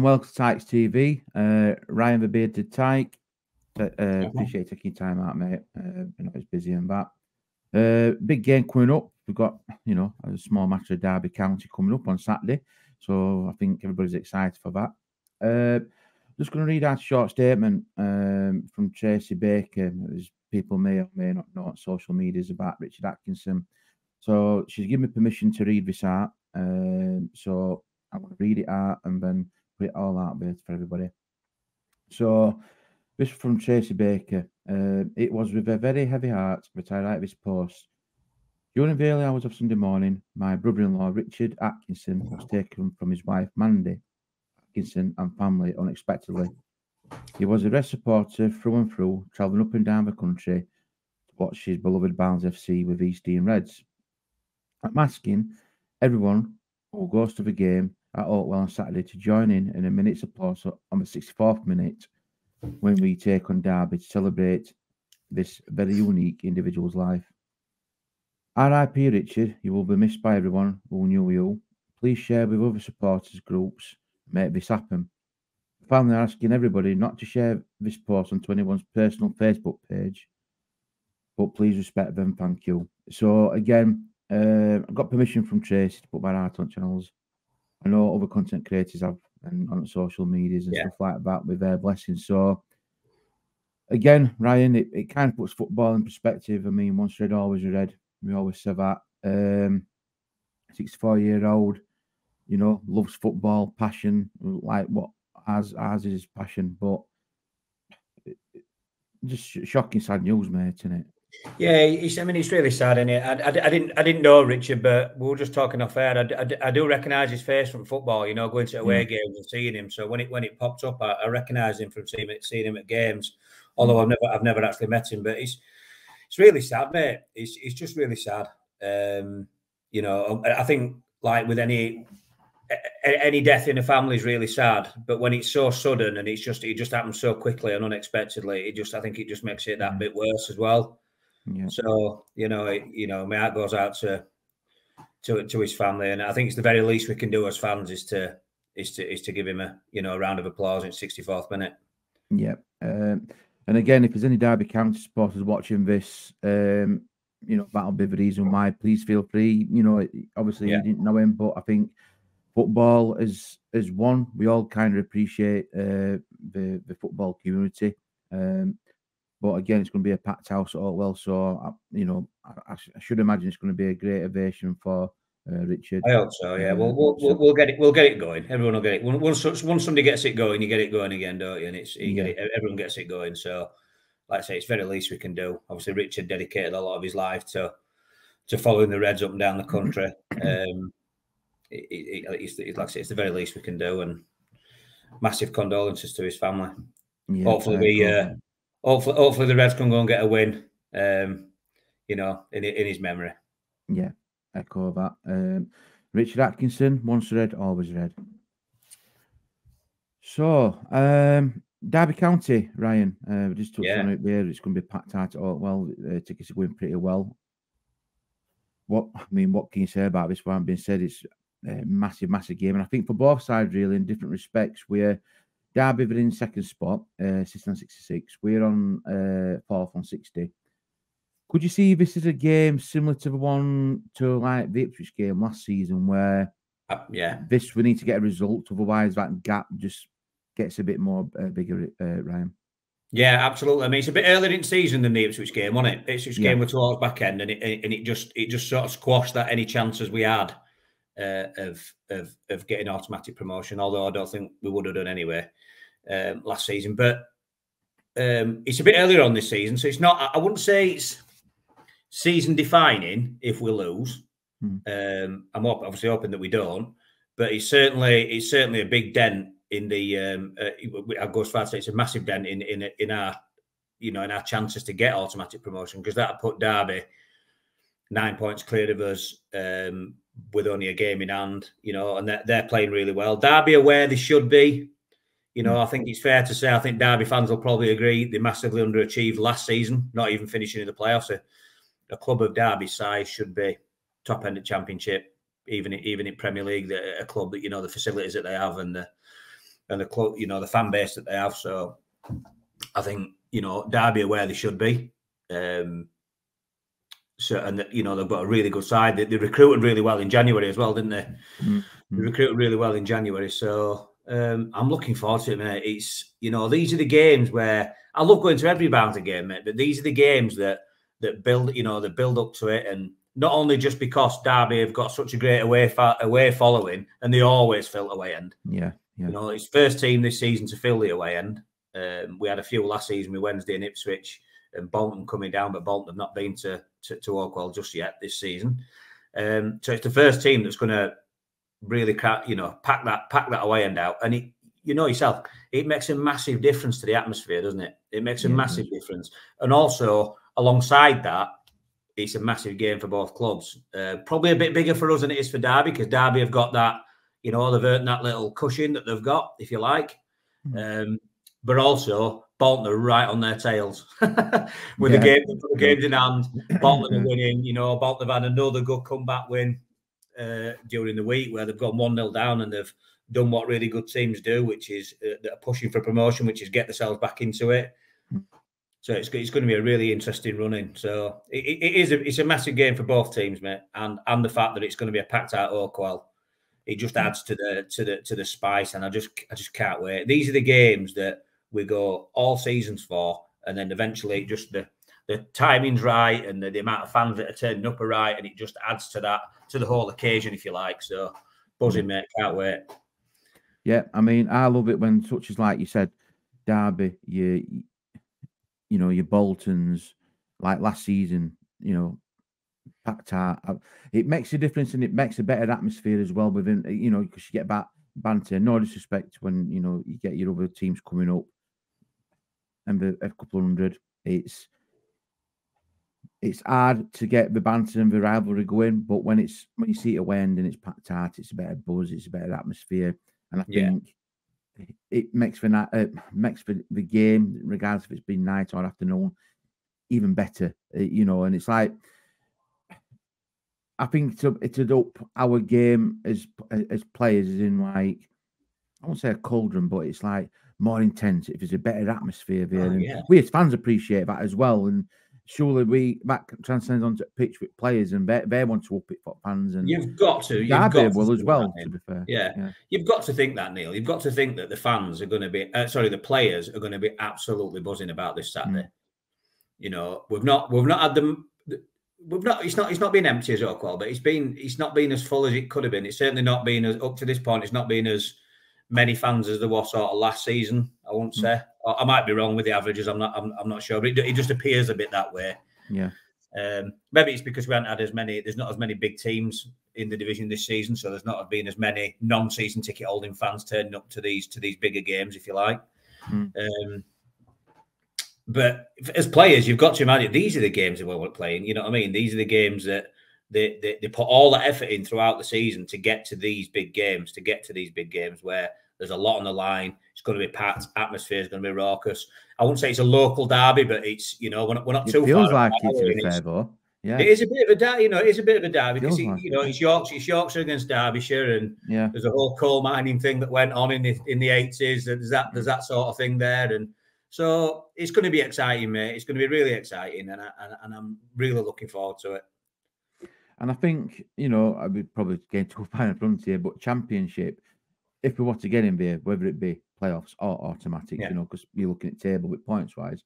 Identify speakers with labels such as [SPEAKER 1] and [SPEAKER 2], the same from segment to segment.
[SPEAKER 1] And welcome to Tykes TV. Uh, Ryan the Bearded Tyke. Uh, uh, appreciate taking time out, mate. Uh, I know it's busy and that. Uh, big game coming up. We've got, you know, a small match of Derby County coming up on Saturday. So I think everybody's excited for that. Uh, just going to read out a short statement um, from Tracy Baker, as people may or may not know on social media, is about Richard Atkinson. So she's given me permission to read this out. Um, so I want to read it out and then it all out there for everybody. So this from Tracy Baker. Uh, it was with a very heavy heart that I write this post. During the early hours of Sunday morning, my brother-in-law Richard Atkinson was taken from his wife Mandy Atkinson and family unexpectedly. He was a Reds supporter through and through, travelling up and down the country to watch his beloved Barnsley FC with East Dean Reds. At Masking, everyone who goes to the game at Oakwell on Saturday to join in in a minute's applause on the 64th minute when we take on Derby to celebrate this very unique individual's life. R.I.P. Richard, you will be missed by everyone who knew you. Please share with other supporters groups, make this happen. Finally, asking everybody not to share this post on anyone's personal Facebook page, but please respect them. Thank you. So again, uh, I got permission from Tracy to put my art on channels. I know other content creators have and on social medias and yeah. stuff like that with their blessings. So again, Ryan, it, it kind of puts football in perspective. I mean, once red, always red. We always say that. Um, 64 year old, you know, loves football, passion, like what as as is passion, but just shocking sad news, mate, isn't it?
[SPEAKER 2] Yeah, it's, I mean, it's really sad, isn't it? I, I, I, didn't, I didn't know Richard, but we were just talking off air. I, I, I do recognise his face from football. You know, going to away mm. games and seeing him. So when it when it popped up, I, I recognised him from seeing seeing him at games. Although mm. I've never I've never actually met him, but it's it's really sad, mate. It's it's just really sad. Um, you know, I think like with any any death in a family is really sad, but when it's so sudden and it's just it just happens so quickly and unexpectedly, it just I think it just makes it that mm. bit worse as well. Yeah. So you know, you know, my heart goes out to to to his family, and I think it's the very least we can do as fans is to is to is to give him a you know a round of applause in 64th minute.
[SPEAKER 1] Yeah, um, and again, if there's any Derby County supporters watching this, um, you know that'll be the reason why. Please feel free. You know, obviously yeah. you didn't know him, but I think football is is one we all kind of appreciate uh, the the football community. Um, but again, it's going to be a packed house at well. So, you know, I, I, should imagine it's going to be a great ovation for uh, Richard.
[SPEAKER 2] I hope so. Yeah, we'll, we'll, we'll, we'll, get it. We'll get it going. Everyone will get it. Once once somebody gets it going, you get it going again, don't you? And it's you yeah. get it, everyone gets it going. So, like I say, it's very least we can do. Obviously, Richard dedicated a lot of his life to to following the Reds up and down the country. Um, it, it, it's, it, like I say, it's the very least we can do, and massive condolences to his family. Yeah, Hopefully, we. Uh, hopefully, hopefully the Reds can go and get a win. Um, you know, in in his memory.
[SPEAKER 1] Yeah, echo that. Um, Richard Atkinson, once red, always red. So, um, Derby County, Ryan, uh, we just touched yeah. on it there. It's going to be packed out at well. Uh, tickets are going pretty well. What I mean, what can you say about this? What has been said, it's a massive, massive game, and I think for both sides, really, in different respects, where Derby are in second spot, uh, 66. We're on uh, fourth on 60. Could you see this as a game similar to the one to like the Ipswich game last season, where
[SPEAKER 2] uh, yeah,
[SPEAKER 1] this we need to get a result, otherwise that gap just gets a bit more uh, bigger, uh, Ryan.
[SPEAKER 2] Yeah, absolutely. I mean, it's a bit earlier in season than the Ipswich game, wasn't it? Ipswich yeah. game were towards back end, and it and it just it just sort of squashed that any chances we had uh, of of of getting automatic promotion. Although I don't think we would have done anyway um, last season. But um, it's a bit earlier on this season, so it's not. I wouldn't say it's season defining if we lose. Hmm. Um, I'm obviously hoping that we don't, but it's certainly it's certainly a big dent in the. Um, uh, I go as far as say it's a massive dent in in in our you know in our chances to get automatic promotion because that put Derby nine points clear of us um, with only a game in hand, you know, and they're, they're playing really well. Derby are where they should be. You know, I think it's fair to say I think Derby fans will probably agree they massively underachieved last season, not even finishing in the playoffs. A, a club of Derby size should be top end of Championship, even even in Premier League. A club that you know the facilities that they have and the and the club, you know, the fan base that they have. So I think you know Derby are where they should be. Um, so and that you know they've got a really good side. They, they recruited really well in January as well, didn't they? Mm-hmm. They recruited really well in January. So um, I'm looking forward to it, mate. It's you know these are the games where I love going to every Barnsley game, mate. But these are the games that that build, you know, that build up to it, and not only just because Derby have got such a great away fa- away following, and they always fill the away end.
[SPEAKER 1] Yeah,
[SPEAKER 2] yeah. You know, it's first team this season to fill the away end. Um, we had a few last season with Wednesday and Ipswich and Bolton coming down, but Bolton have not been to to, to Oakwell just yet this season. Um, so it's the first team that's going to really, you know, pack that pack that away end out, and it, you know yourself, it makes a massive difference to the atmosphere, doesn't it? It makes a yeah. massive difference, and also alongside that, it's a massive game for both clubs. Uh, probably a bit bigger for us than it is for Derby because Derby have got that, you know, they've earned that little cushion that they've got, if you like. Mm. Um, but also Bolton are right on their tails with yeah. the game, the games in hand. Bolton are winning. You know, Bolton have had another good comeback win uh, during the week where they've gone one 0 down and they've done what really good teams do, which is uh, pushing for promotion, which is get themselves back into it. So it's, it's going to be a really interesting running. So it, it is a, it's a massive game for both teams, mate, and and the fact that it's going to be a packed out Oakwell, it just adds to the to the to the spice, and I just I just can't wait. These are the games that we go all seasons for, and then eventually just the the timing's right and the, the amount of fans that are turning up are right, and it just adds to that to the whole occasion, if you like. So buzzing, mate, can't wait.
[SPEAKER 1] Yeah, I mean, I love it when such as like you said, Derby, you you know, your Boltons, like last season, you know, packed out. Uh, it makes a difference and it makes a better atmosphere as well within, you know, because you get back banter. No disrespect when, you know, you get your other teams coming up and a, couple of hundred. It's it's hard to get the banter and the rivalry going, but when it's when you see it wind and it's packed out, it's a better buzz, it's a better atmosphere. And I yeah. think it makes for night, uh, makes for the game, regardless if it's been night or afternoon, even better. Uh, you know, and it's like I think to it up our game as as players is in like I won't say a cauldron, but it's like more intense. If there's a better atmosphere there, oh, yeah. we as fans appreciate that as well. And surely we that transcends onto pitch with players and they, they want to up it for fans and
[SPEAKER 2] you've got to you've got to
[SPEAKER 1] will as well to be fair
[SPEAKER 2] yeah. yeah. you've got to think that neil you've got to think that the fans are going to be uh, sorry the players are going to be absolutely buzzing about this saturday mm. you know we've not we've not had them we've not it's not it's not been empty as well but it's been it's not been as full as it could have been it's certainly not been as up to this point it's not been as many fans as there was sort of last season i won't mm. say I might be wrong with the averages. I'm not. I'm, I'm not sure, but it, it, just appears a bit that way.
[SPEAKER 1] Yeah.
[SPEAKER 2] Um, maybe it's because we haven't had as many. There's not as many big teams in the division this season, so there's not been as many non-season ticket holding fans turning up to these to these bigger games, if you like. Mm. Um, but as players, you've got to imagine these are the games that we're playing. You know what I mean? These are the games that they, they, they put all the effort in throughout the season to get to these big games, to get to these big games where there's a lot on the line. It's going to be packed. Atmosphere is going to be raucous. I wouldn't say it's a local derby, but it's you know we're not, we're not
[SPEAKER 1] it
[SPEAKER 2] too
[SPEAKER 1] feels like it to be fair though. Yeah,
[SPEAKER 2] it is a bit of a derby. You know, it is a bit of a derby because like you know it's Yorkshire, it's Yorkshire against Derbyshire, and
[SPEAKER 1] yeah,
[SPEAKER 2] there's a whole coal mining thing that went on in the in the eighties. There's that there's that sort of thing there, and so it's going to be exciting, mate. It's going to be really exciting, and I, and, and I'm really looking forward to it.
[SPEAKER 1] And I think you know I would probably get to a final frontier, but championship if we want to get in there, whether it be playoffs or automatic, yeah. you know, because you're looking at table with points wise.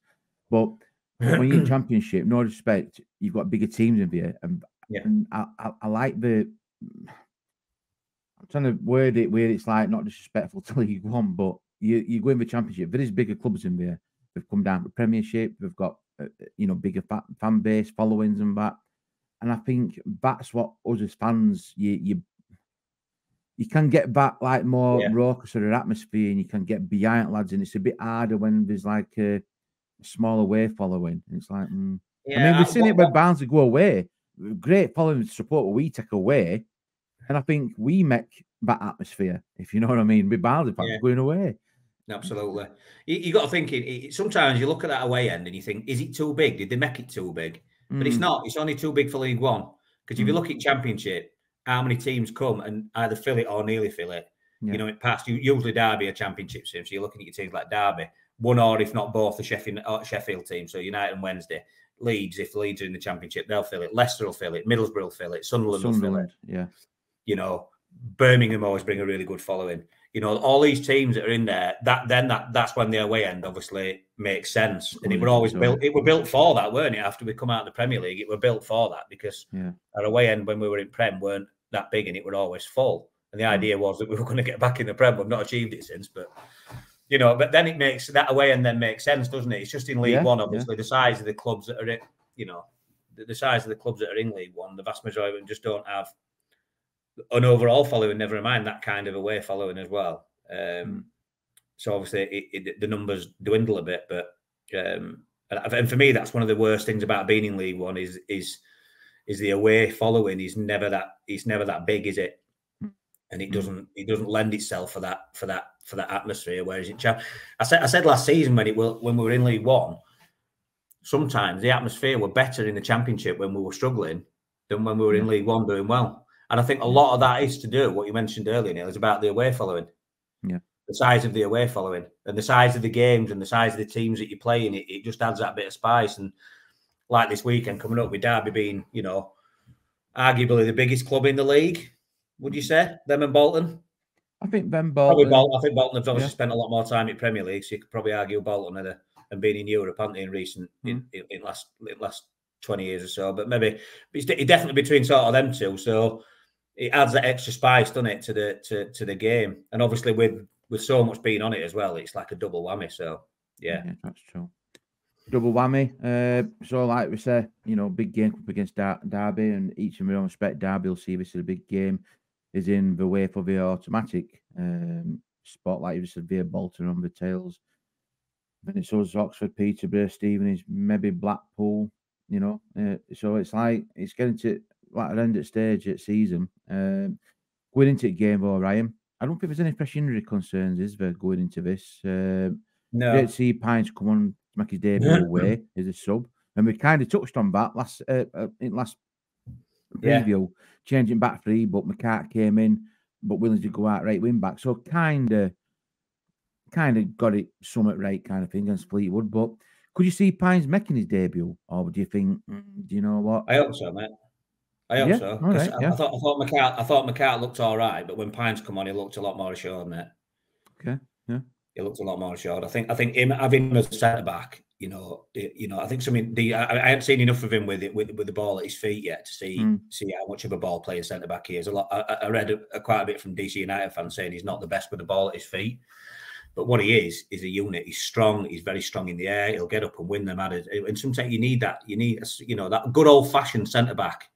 [SPEAKER 1] But when you're in championship, no respect, you've got bigger teams in there, and, yeah. and I, I, I, like the. I'm trying to word it where it's like not disrespectful to League One, but you you go in the championship. There is bigger clubs in there. They've come down to Premiership. They've got uh, uh you know bigger fan base, followings, and that. And I think that's what us as fans you you you can get back like more yeah. raucous sort of atmosphere and you can get behind lads and it's a bit harder when there's like a, smaller way following. And it's like, mm. yeah, I mean, we've seen it when Barnsley go away. Great following support we take away. And I think we make that atmosphere, if you know what I mean, with Barnsley yeah. going away.
[SPEAKER 2] Absolutely. You, you got to think it, sometimes you look at that away end and you think, is it too big? Did they make it too big? But mm. it's not. It's only too big for League One. Because if mm. you look at Championship, how many teams come and either fill it or nearly fill it. Yeah. You know, past, you, usually Derby are championship teams. So you're looking at your teams like Derby, one or if not both the Sheffield, uh, Sheffield team. So United and Wednesday. Leeds, if Leeds are in the championship, they'll fill it. Leicester will fill it. Middlesbrough will fill it. Sunderland, Sunderland will fill it.
[SPEAKER 1] Yeah.
[SPEAKER 2] You know, Birmingham always bring a really good following. You know, all these teams that are in there, that then that that's when the away end obviously makes sense. And it were always built it were built for that, weren't it? After we come out of the Premier League, it were built for that because
[SPEAKER 1] yeah.
[SPEAKER 2] our away end when we were in Prem weren't that big and it were always full. And the hmm. idea was that we were going to get back in the Prem. We've not achieved it since, but you know, but then it makes that away and then makes sense, doesn't it? It's just in League yeah, One, obviously, yeah. the size of the clubs that are in, you know, the, the, size of the clubs that are in League One, the vast majority of them just don't have an overall following, never mind that kind of away following as well. Um, mm. So obviously, it, it, the numbers dwindle a bit, but um, and for me, that's one of the worst things about being in League One is is is the away following is never that it's never that big, is it? and it mm. doesn't it doesn't lend itself for that for that for that atmosphere. Whereas it, I said I said last season when it when we were in League One, sometimes the atmosphere were better in the Championship when we were struggling than when we were in League One doing well. And I think a lot of that is to do what you mentioned earlier, Neil, is about the away following.
[SPEAKER 1] Yeah.
[SPEAKER 2] The size of the away following and the size of the games and the size of the teams that you're playing, it, it just adds that bit of spice. And like this weekend coming up with Derby being, you know, arguably the biggest club in the league would you say them and Bolton?
[SPEAKER 1] I think Ben Bolton.
[SPEAKER 2] Bolton I think Bolton have obviously yeah. spent a lot more time in Premier League, so you could probably argue Bolton and, and being in Europe, aren't they, in recent mm. in, in, last in last twenty years or so. But maybe it's definitely between sort of them two. So it adds that extra spice, doesn't it, to the to, to the game? And obviously with with so much being on it as well, it's like a double whammy. So yeah,
[SPEAKER 1] yeah that's true. Double whammy. Uh, so, like we say, you know, big game up against Dar- Derby, and each in their own respect, Derby will see this as a big game is in the way for the automatic um, spot, like you just said, via Bolton on the tails. Then it's us, Oxford, Peterborough, is maybe Blackpool, you know. Uh, so it's like it's getting to like end of stage at season. Um, going into the game, though, Ryan, I don't think there's any fresh injury concerns, is there, going into this? Um,
[SPEAKER 2] no.
[SPEAKER 1] Great to see Pines come on to make his debut away as a sub. And we kind of touched on that last uh, uh, in last preview. Yeah changing back three, but McCart came in, but willing to go out right wing back. So kind of, kind of got it somewhat right, kind of thing against Fleetwood. But could you see Pines making his debut, or do you think? Mm, do you know what?
[SPEAKER 2] I hope so, mate. I hope yeah, so. Right, I, yeah. I, thought I thought McCart I thought McCart looked all right, but when Pines come on, he looked a lot more assured, mate.
[SPEAKER 1] Okay. Yeah.
[SPEAKER 2] He looked a lot more assured. I think I think him having him as a centre back you know, you know, I think something. The I, I, haven't seen enough of him with it with, with the ball at his feet yet to see mm. see how much of a ball player centre back he is. A lot. I, I read a, a, quite a bit from DC United fans saying he's not the best with the ball at his feet, but what he is is a unit. He's strong. He's very strong in the air. He'll get up and win them. at it. And sometimes you need that. You need you know that good old fashioned centre back.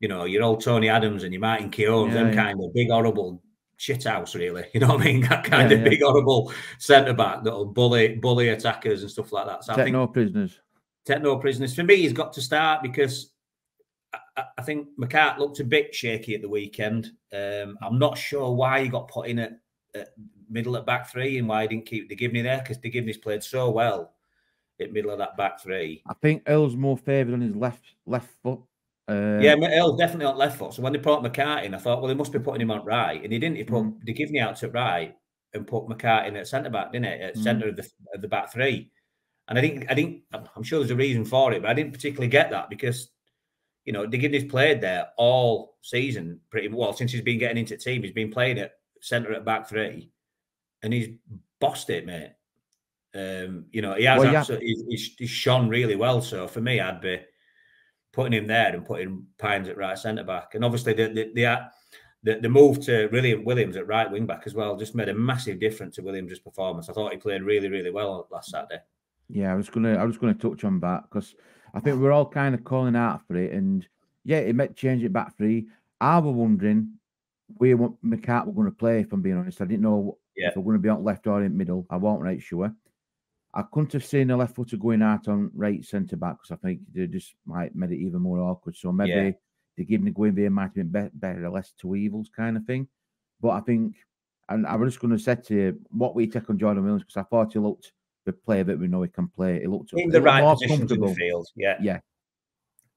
[SPEAKER 2] You know, your old Tony Adams and your Martin Keown, yeah, them yeah. kind of big horrible shit house, really. You know what I mean? That kind yeah, of big, horrible centre back that'll bully bully attackers and stuff like that.
[SPEAKER 1] So take I think, no prisoners.
[SPEAKER 2] Take no prisoners. For me, he's got to start because I, I think McCart looked a bit shaky at the weekend. Um, I'm not sure why he got put in at, at, middle at back three and why he didn't keep de Gevigney there because De Gevigney's played so well at middle of that back three.
[SPEAKER 1] I think Earl's more favoured on his left left foot
[SPEAKER 2] uh, yeah, Earl definitely on left foot. So when they put McCart in, I thought, well, they must be putting him on right, and he didn't. He put mm. de Gevigney out to right and put McCart in at centre back, didn't it? At mm. centre of the of the back three. And I think I think I'm sure there's a reason for it, but I didn't particularly get that because you know De Gevigney's played there all season pretty well since he's been getting into team. He's been playing at centre at back three, and he's bossed it, mate. Um, you know, he has well, absolutely yeah. he's, he's shone really well. So for me, I'd be putting him there and putting Pines at right centre back. And obviously the the, the uh, the, the move to William Williams at right wing back as well just made a massive difference to Williams' performance. I thought he played really, really well last Saturday.
[SPEAKER 1] Yeah, I was gonna I was gonna touch on that because I think we're all kind of calling out for it, and yeah, it might change it back three. I was wondering where McCart were going to play. If I'm being honest, I didn't know yeah. if we're going to be on left or in middle. I wasn't right sure. I couldn't have seen the left footer going out on right centre back because I think they just might made it even more awkward. So maybe yeah. him going there might have been better, less two evils kind of thing. But I think, and I was just going to say to you, what we take on Jordan Williams because I thought he looked the player that we know he can play. He looked
[SPEAKER 2] in the right position in the field. Yeah,
[SPEAKER 1] yeah.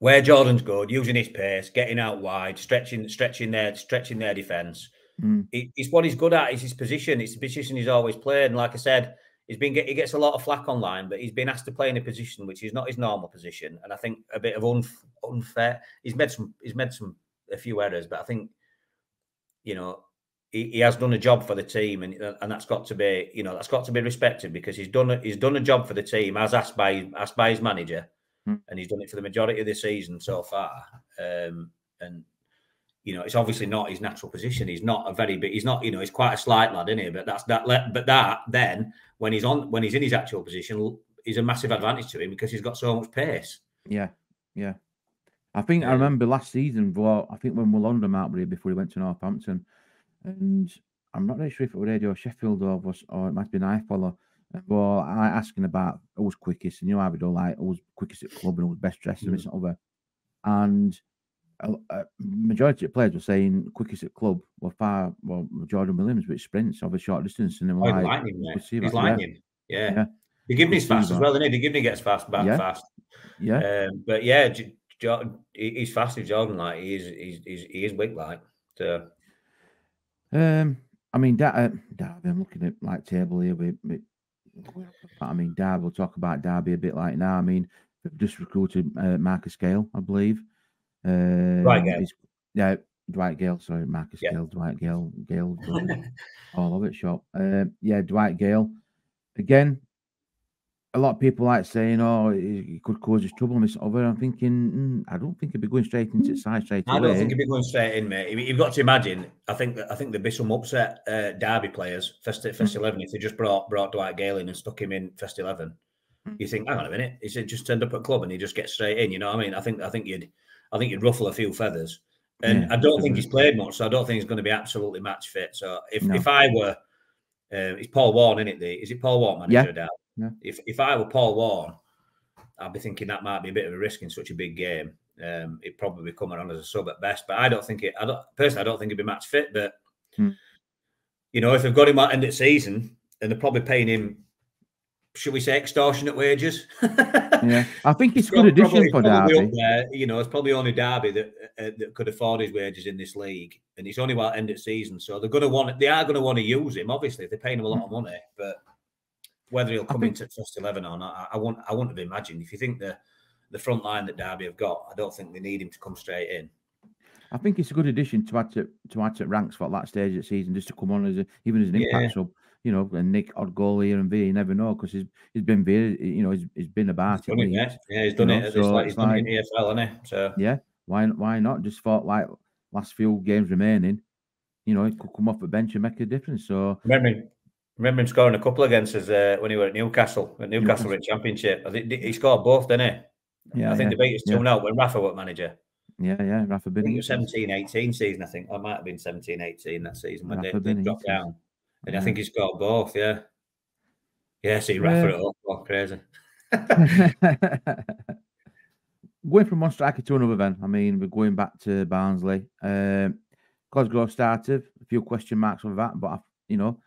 [SPEAKER 2] Where Jordan's good, using his pace, getting out wide, stretching, stretching their, stretching their defence, mm. it's what he's good at. Is his position. It's the position he's always played. And like I said, he's been he gets a lot of flack online, but he's been asked to play in a position which is not his normal position, and I think a bit of unf- unfair. He's made some he's made some a few errors, but I think you know he, he has done a job for the team, and and that's got to be you know that's got to be respected because he's done a, he's done a job for the team as asked by asked by his manager, hmm. and he's done it for the majority of the season so far. Um, and you know, it's obviously not his natural position. He's not a very big. He's not, you know, he's quite a slight lad, isn't he? But that's that. But that then, when he's on, when he's in his actual position, is a massive advantage to him because he's got so much pace.
[SPEAKER 1] Yeah, yeah. I think yeah. I remember last season. Well, I think when we London Marbury before he went to Northampton, and I'm not really sure if it was Radio Sheffield or was, or it might be been iFollow. Well, I asking about who was quickest, and you know, I would all like who was quickest at club and who was best dressed and mm. this and other. And a, a majority of players were saying quickest at club were far well Jordan Williams, which sprints over short distance, and then
[SPEAKER 2] oh, like, lightning, he's lightning, yeah. yeah. De Gevigney's fast as well, isn't he? The Gibney gets fast back
[SPEAKER 1] yeah.
[SPEAKER 2] fast.
[SPEAKER 1] Yeah,
[SPEAKER 2] um, but yeah, he's fast as Jordan. Like he is, he's, he's he is weak like. So,
[SPEAKER 1] um, I mean, that, uh, Derby. I'm looking at like table here. With, with, I mean, Derby. We'll talk about Derby a bit like now. I mean, just recruited uh, Marcus Gayle, I believe. Uh,
[SPEAKER 2] Dwight Gayle.
[SPEAKER 1] Yeah, Dwight Gayle. Sorry, Marcus yeah. Gayle, Dwight Gayle, Gayle, all of it. Shop. Uh, yeah, Dwight Gayle. Again, a lot of people like saying, "Oh, he could cause us trouble." And this over. I'm thinking, mm, I don't think he'd be going straight into the side straight
[SPEAKER 2] I
[SPEAKER 1] away.
[SPEAKER 2] don't think he'd be going straight in, mate. You've got to imagine. I think that I think there'd be some upset uh, Derby players, first first mm. eleven, if they just brought brought Dwight Gayle in and stuck him in first eleven. Mm. You think, hang on a minute, he just turned up at club and he just gets straight in. You know what I mean? I think I think you'd I think you'd ruffle a few feathers. And yeah, I don't think he's played much, so I don't think he's going to be absolutely match fit. So if, no. if I were, uh, it's Paul Warne, isn't it? The, is it Paul Warne manager
[SPEAKER 1] yeah.
[SPEAKER 2] yeah. If if I were Paul Warne, I'd be thinking that might be a bit of a risk in such a big game. Um, it'd probably be coming on as a sub at best. But I don't think it. I don't personally. I don't think he'd be match fit. But hmm. you know, if they've got him at end of season and they're probably paying him should we say extortionate wages?
[SPEAKER 1] yeah, I think it's a good addition for Derby.
[SPEAKER 2] There, you know, it's probably only Derby that uh, that could afford his wages in this league, and it's only about end of season, so they're going to want they are going to want to use him. Obviously, they're paying him a lot of money, but whether he'll come think, into first eleven or not, I, I want I wouldn't have imagined. If you think the the front line that Derby have got, I don't think they need him to come straight in.
[SPEAKER 1] I think it's a good addition to add to to add to ranks for that stage of the season, just to come on as a, even as an impact yeah. sub you know, and Nick odd goal here and there. You never know because he's he's been very, you know, he's, he's been about
[SPEAKER 2] he's it. yeah. yeah, he's done know? it. So like, he's done like, it in EFL, hasn't he? So
[SPEAKER 1] yeah, why why not? Just thought like last few games remaining, you know, he could come off the bench and make a difference. So
[SPEAKER 2] remember remember him scoring a couple against us uh, when he were at Newcastle. At Newcastle, Newcastle. in Championship, I think he scored both, didn't he? Yeah, I think yeah, the beat us two yeah. when Rafa was manager.
[SPEAKER 1] Yeah, yeah, Rafa Benítez.
[SPEAKER 2] 17 18 season, I think. I might have been 17 18 that season when Rafa they, they dropped down. And yeah. I think he's got both, yeah. Yeah, see, Rafa it up. Oh, crazy.
[SPEAKER 1] going from one striker to another, then. I mean, we're going back to Barnsley. Um, Cosgrove started, a few question marks on that, but, you know,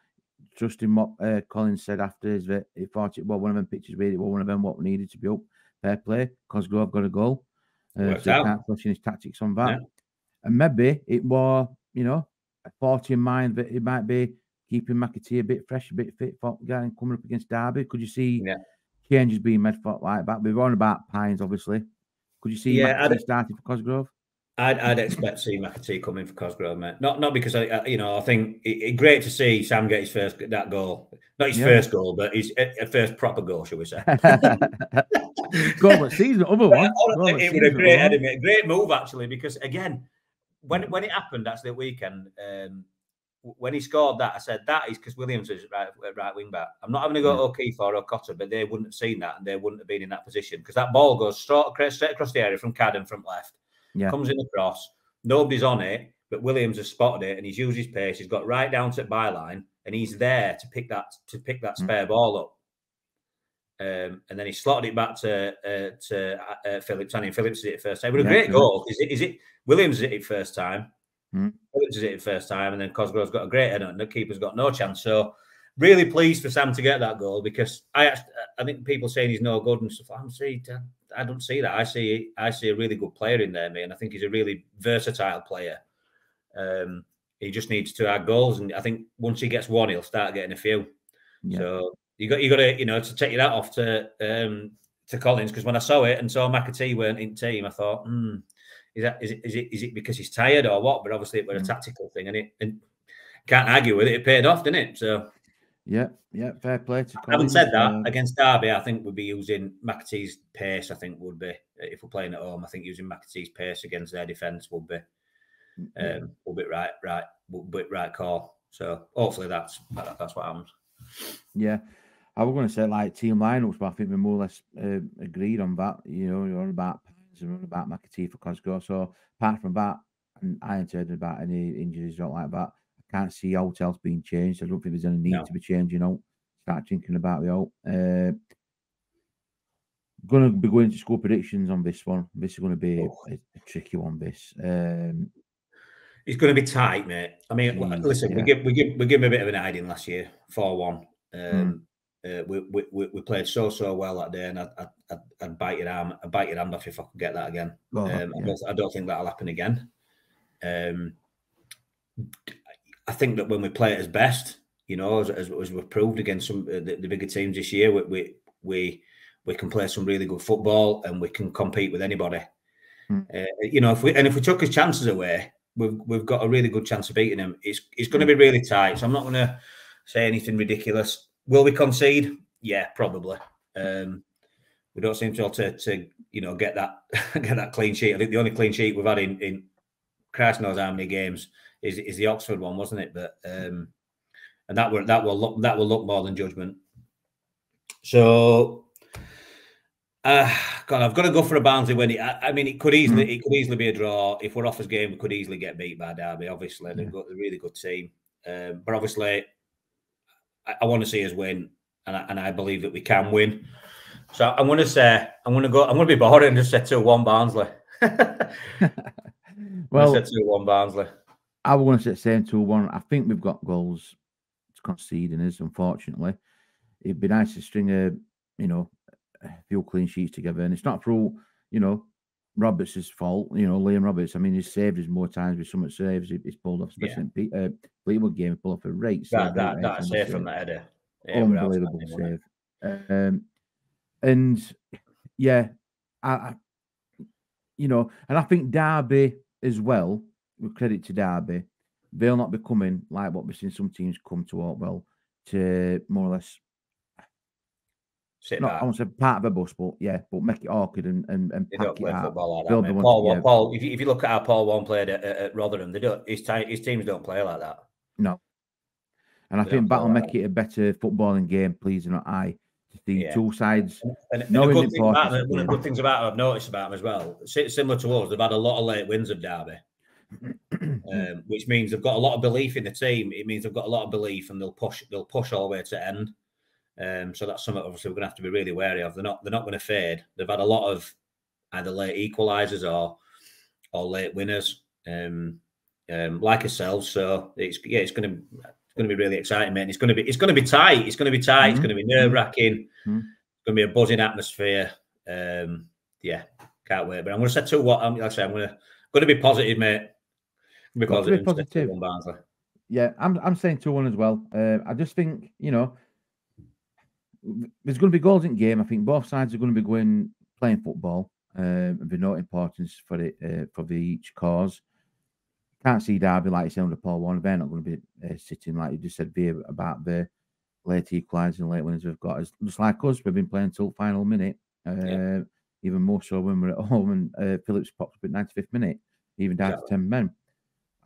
[SPEAKER 1] trusting what uh, Collins said after is that he thought it well, one of them pitches really well, one of them what needed to be up. Fair play. Cosgrove got a goal. Uh, so he can't question his tactics on that. Yeah. And maybe it was, you know, a thought in mind that it might be keeping McAtee a bit fresh, a bit fit for getting coming up against Derby? Could you see yeah. changes being made for like that? We've on about Pines, obviously. Could you see yeah, McAtee starting for Cosgrove?
[SPEAKER 2] I'd, I'd expect to see McAtee coming for Cosgrove, mate. Not not because I, I you know, I think it's it, great to see Sam get his first that goal. Not his yeah. first goal, but his a, first proper goal, shall we say?
[SPEAKER 1] goal of season, other one.
[SPEAKER 2] it was a great, a great move actually, because again, when when it happened, that's the weekend. Um, when he scored that, I said that is because Williams is right, right wing back. I'm not having to go yeah. O'Keeffe or O'Cotter, but they wouldn't have seen that and they wouldn't have been in that position because that ball goes straight, straight across the area from Cadden from left, yeah. comes in across. Nobody's on it, but Williams has spotted it and he's used his pace. He's got right down to the byline and he's there to pick that to pick that mm. spare mm. ball up. Um, and then he slotted it back to uh, to uh, uh Phillips. I mean, Phillips did it first time. It was a yeah, great goal. Is it? Is it Williams did it first time?
[SPEAKER 1] Mm.
[SPEAKER 2] did it first time, and then Cosgrove's got a great header, and the keeper's got no chance. So really pleased for Sam to get that goal because I I think people saying he's no good and stuff. I'm see I don't see that. I see I see a really good player in there, mate, and I think he's a really versatile player. Um, He just needs to add goals, and I think once he gets one, he'll start getting a few. Yeah. So you got you got to you know to take that off to um, to Collins because when I saw it and saw McAtee weren't in team, I thought, hmm, is that is it is it is it because he's tired or what? But obviously it was mm. a tactical thing, and it and can't argue with it. It paid off, didn't it? So
[SPEAKER 1] yeah, yeah, fair play to.
[SPEAKER 2] Having said that, uh, against Derby, I think we'd be using McAtee's pace. I think would be if we're playing at home. I think using McAtee's pace against their defence would be mm, um, will be right, right, will be right call. So hopefully that's that's what happens.
[SPEAKER 1] Yeah, I was going to say like team lineups, but I think we're more or less uh, agreed on that. You know, you're on about and about McAtee for Cosgrove. So apart from that, and I ain't heard about any injuries or like that. I can't see hotels being changed. I don't think there's any need no. to be changed. You know, start thinking about the out. Uh, going to be going to score predictions on this one. This is going to be oh. a, a, tricky one. This. Um,
[SPEAKER 2] it's going to be tight, mate. I mean, listen, yeah. we give we give we give him a bit of an hiding last year, four one. Um, mm. Uh, we, we, we played so so well that day, and I'd, I'd, I'd, bite your arm, I'd bite your hand off if I could get that again. Oh, um, yeah. I, don't, I, don't, think that'll happen again. Um, I think that when we play it as best, you know, as, as, as we've proved against some uh, the, the, bigger teams this year, we, we we we can play some really good football and we can compete with anybody. Hmm. Uh, you know, if we and if we took his chances away, we've we've got a really good chance of beating him. It's it's going to be really tight. So I'm not going to say anything ridiculous. Will we concede? Yeah, probably. Um, we don't seem to, be to to you know get that get that clean sheet. I think the only clean sheet we've had in in Christ knows how many games is is the Oxford one, wasn't it? But um, and that will that will look that will look more than judgment. So, uh, God, I've got to go for a Barnsley win. I, I mean, it could easily mm. it could easily be a draw. If we're off his game, we could easily get beat by Derby. Obviously, they've got a really good team, um, but obviously I, I want to see us win, and I, and I believe that we can win. So I'm going to say I'm going to go. I'm going to be boring and just say two one Barnsley. well, say two one Barnsley.
[SPEAKER 1] I want to say same two one. I think we've got goals to concede in us. Unfortunately, it'd be nice to string a you know a few clean sheets together, and it's not for all you know Roberts' fault. You know, Liam Roberts. I mean, he's saved us more times with some of saves. He's pulled off, especially yeah. in uh, Fleetwood game, pulled off a rate.
[SPEAKER 2] That, that, that save from that header.
[SPEAKER 1] Yeah, Unbelievable save. Um, and yeah, I, I, you know, and I think Derby as well, with credit to Derby, they'll not be coming like what we've seen some teams come to Well, to more or less Sit not, back. I won't say part of a bus, but yeah, but make it awkward and and, and pack it out.
[SPEAKER 2] Like that, Paul, yeah. Paul, if you, if you look at how Paul Warne played at, at, Rotherham, they don't. His, his teams don't play like that.
[SPEAKER 1] No, and I they think that'll make it a better footballing game, pleasing our eye to see yeah. two sides.
[SPEAKER 2] And, and, and good thing about one of the good things about I've noticed about them as well, similar to us, they've had a lot of late wins of Derby. um, which means they've got a lot of belief in the team. It means they've got a lot of belief, and they'll push. They'll push all the way to end. Um, so that's something obviously we're going to have to be really wary of. They're not they're not going to fade. They've had a lot of either late equalisers or or late winners, um, um, like ourselves. So it's yeah, it's going to it's going to be really exciting, man. It's going to be it's going to be tight. It's going to be tight. Mm-hmm. It's going to be nerve wracking. Mm-hmm. It's going to be a buzzing atmosphere. Um, yeah, can't wait. But I'm going to say two what I'm like I say I'm going to going to be positive, mate.
[SPEAKER 1] Be positive. Be positive. Yeah, I'm I'm saying two one as well. Uh, I just think you know there's going to be goals in game. I think both sides are going to be going playing football. Um, and no importance for it uh, for the each cause. Can't see Derby like you said under Paul Warne. They're not going to be uh, sitting like you just said Via about the late equalisers and late winners we've got. It's just like us, we've been playing till final minute. Uh, yeah. Even more so when we're at home and uh, Phillips pops up at 95th minute, even down exactly. to 10 men.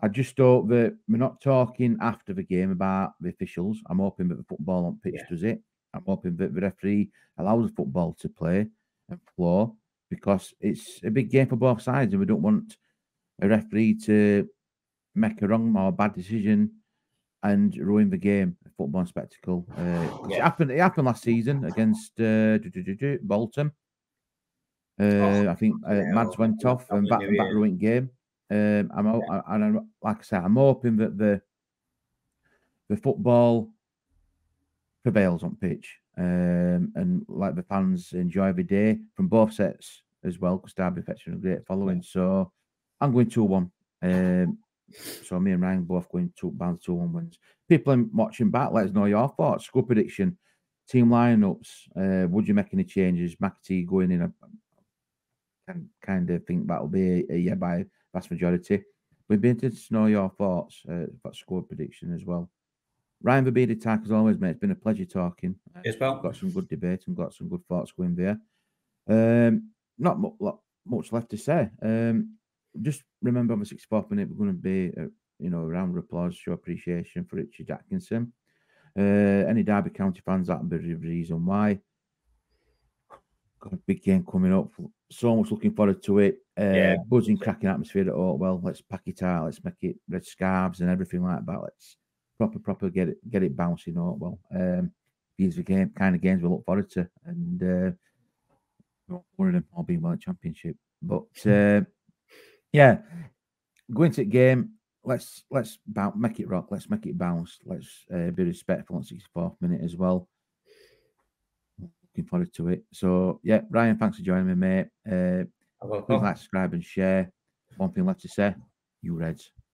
[SPEAKER 1] I just thought that we're not talking after the game about the officials. I'm hoping that the football on pitch yeah. does it. I'm hoping that the referee allows the football to play and flow because it's a big game for both sides, and we don't want a referee to make a wrong or bad decision and ruin the game, a football spectacle. Uh, yeah. It happened. It happened last season against uh, Bolton. Uh, oh, I think uh, yeah, Mads went off and back, back ruined game. Um, I'm. I, and like I said, I'm hoping that the the football prevails on pitch. Um, and like the fans enjoy every day from both sets as well, because Derby fetching a great following. So I'm going 2 1. Um, so me and Ryan both going two bound two one wins. People in watching back, let us know your thoughts. Score prediction, team lineups. Uh, would you make any changes? McAtee going in, I can kind of think that'll be a, a yeah by vast majority. We've been to know your thoughts uh, about score prediction as well. Ryan Verbede Tyke, as always, mate. It's been a pleasure talking.
[SPEAKER 2] Yes, pal.
[SPEAKER 1] Got some good debate and got some good thoughts going there. Um, not much, left to say. Um, just remember on the 64th minute, we're going to be, a, you know, a round of applause, show appreciation for Richard Atkinson. Uh, any Derby County fans, that'll be the reason why. Got a big game coming up. So much looking forward to it. Uh, yeah. Buzzing, cracking atmosphere at all. Well, let's pack it out. Let's make it red scarves and everything like that. Let's proper, proper get it, get it bouncing. Oakwell. Um, these are the game kind of games we look forward to, and uh, one of them all being World Championship. But uh, yeah, going to the game. Let's let's bounce, make it rock. Let's make it bounce. Let's uh, be respectful on 64th minute as well. Looking forward to it. So yeah, Ryan, thanks for joining me, mate. Uh, please like, subscribe, and share. One thing left to say: you Reds.